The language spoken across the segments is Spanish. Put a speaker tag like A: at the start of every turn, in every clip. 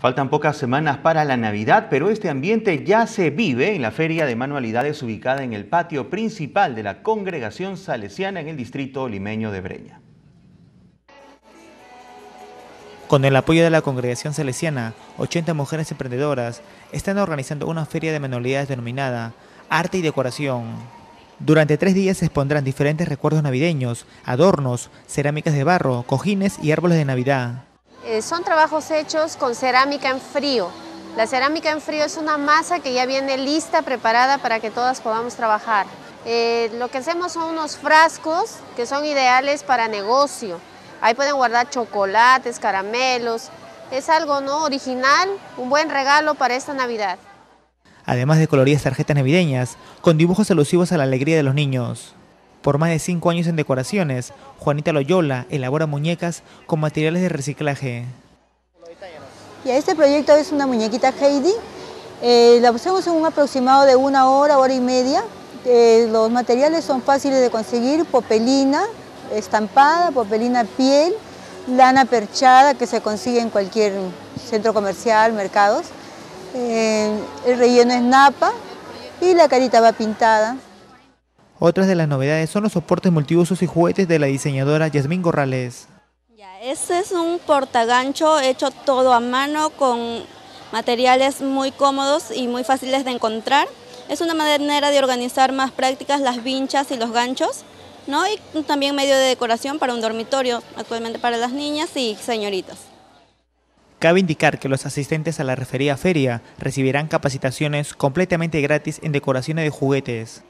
A: Faltan pocas semanas para la Navidad, pero este ambiente ya se vive en la Feria de Manualidades ubicada en el patio principal de la Congregación Salesiana en el distrito limeño de Breña.
B: Con el apoyo de la Congregación Salesiana, 80 mujeres emprendedoras están organizando una feria de manualidades denominada Arte y Decoración. Durante tres días se expondrán diferentes recuerdos navideños, adornos, cerámicas de barro, cojines y árboles de Navidad.
C: Eh, son trabajos hechos con cerámica en frío. La cerámica en frío es una masa que ya viene lista, preparada para que todas podamos trabajar. Eh, lo que hacemos son unos frascos que son ideales para negocio. Ahí pueden guardar chocolates, caramelos. Es algo ¿no? original, un buen regalo para esta Navidad.
B: Además de coloridas tarjetas navideñas, con dibujos alusivos a la alegría de los niños. Por más de cinco años en decoraciones, Juanita Loyola elabora muñecas con materiales de reciclaje.
D: Y este proyecto es una muñequita Heidi. Eh, la hacemos en un aproximado de una hora, hora y media. Eh, los materiales son fáciles de conseguir, popelina estampada, popelina piel, lana perchada que se consigue en cualquier centro comercial, mercados. Eh, el relleno es napa y la carita va pintada.
B: Otras de las novedades son los soportes multiusos y juguetes de la diseñadora Yasmín Gorrales.
E: este es un portagancho hecho todo a mano con materiales muy cómodos y muy fáciles de encontrar. Es una manera de organizar más prácticas las vinchas y los ganchos, ¿no? y también medio de decoración para un dormitorio, actualmente para las niñas y señoritas.
B: Cabe indicar que los asistentes a la referida feria recibirán capacitaciones completamente gratis en decoraciones de juguetes.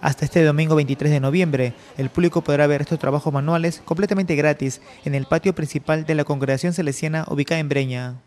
B: Hasta este domingo 23 de noviembre, el público podrá ver estos trabajos manuales completamente gratis en el patio principal de la Congregación Salesiana ubicada en Breña.